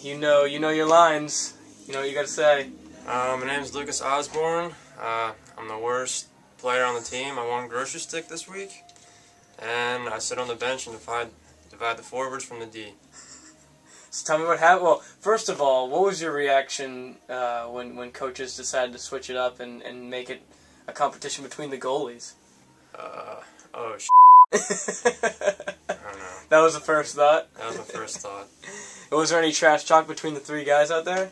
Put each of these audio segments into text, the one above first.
You know, you know your lines. You know what you got to say. Uh, my name's Lucas Osborne. Uh, I'm the worst player on the team. I won grocery stick this week, and I sit on the bench and divide divide the forwards from the D. So tell me what happened. Well, first of all, what was your reaction uh, when when coaches decided to switch it up and, and make it a competition between the goalies? Uh, oh, that I don't know. was the first thought. That was the first thought. Was there any trash talk between the three guys out there?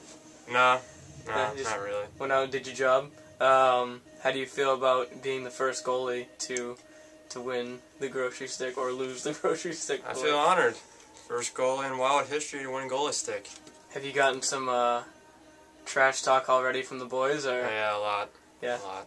No, no, Yeah, just- not really. when I did your job. Um, how do you feel about being the first goalie to to win the grocery stick or lose the grocery stick? I feel honored. First goalie in Wild history to win goalie stick. Have you gotten some uh, trash talk already from the boys, or Yeah, a lot. Yeah. A lot.